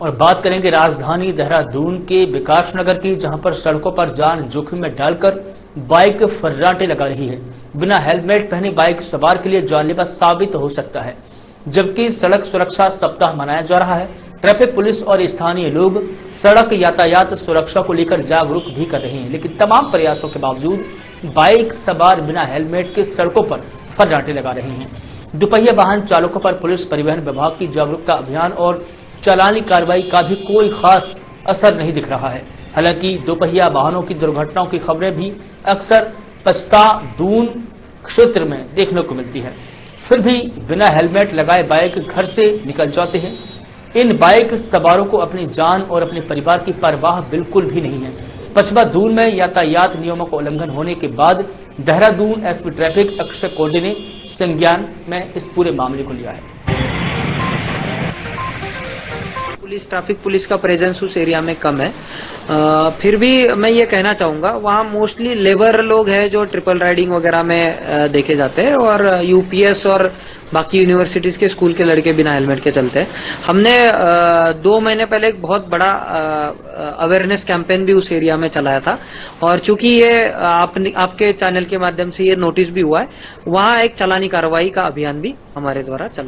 और बात करेंगे राजधानी देहरादून के विकास नगर की, जहाँ पर सड़कों पर जान जोखिम में डालकर बाइक फर्राटे लगा रही है। बिना हेलमेट पहने बाइक सवार के लिए जानलेवा साबित हो सकता है, जबकि सड़क सुरक्षा सप्ताह मनाया जा रहा है। ट्रैफ़िक पुलिस और स्थानीय लोग सड़क यातायात सुरक्षा को लेकर जागरूक भी कर रहे हैं, लेकिन तमाम प्रयासों के बावजूद बाइक सवार बिना हेलमेट के सड़कों पर फर्राटे लगा रहे हैं। दुपहिया वाहन चालकों पर पुलिस परिवहन विभाग की जागरूकता अभियान और चालानी कार्रवाई का भी कोई खास असर नहीं दिख रहा है। हालाँकि दोपहिया वाहनों की दुर्घटनाओं की खबरें भी अक्सर पस्ता दून क्षेत्र में देखने को मिलती है। फिर भी बिना हेलमेट लगाए बाइक घर से निकल जाते हैं। इन बाइक सवारों को अपनी जान और अपने परिवार की परवाह बिल्कुल भी नहीं है। पचबा दून में यातायात नियमों का उल्लंघन होने के बाद देहरादून एसपी ट्रैफ़िक अक्षय कोडे ने संज्ञान में इस पूरे मामले को लिया है। पुलिस ट्रैफ़िक पुलिस का प्रेजेंस उस एरिया में कम है। आ, फिर भी मैं ये कहना चाहूँगा वहाँ मोस्टली लेबर लोग हैं जो ट्रिपल राइडिंग वगैरह में देखे जाते हैं और यूपीएस और बाकी यूनिवर्सिटीज के स्कूल के लड़के बिना हेलमेट के चलते हैं। हमने आ, दो महीने पहले एक बहुत बड़ा अवेयरनेस कैंपेन भी उस एरिया में चलाया था और चूँकि ये आप, आपके चैनल के माध्यम से ये नोटिस भी हुआ है वहाँ एक चलानी कार्रवाई का अभियान भी हमारे द्वारा चला